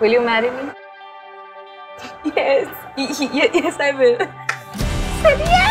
Will you marry me? Yes. Yes, I will. Said yes!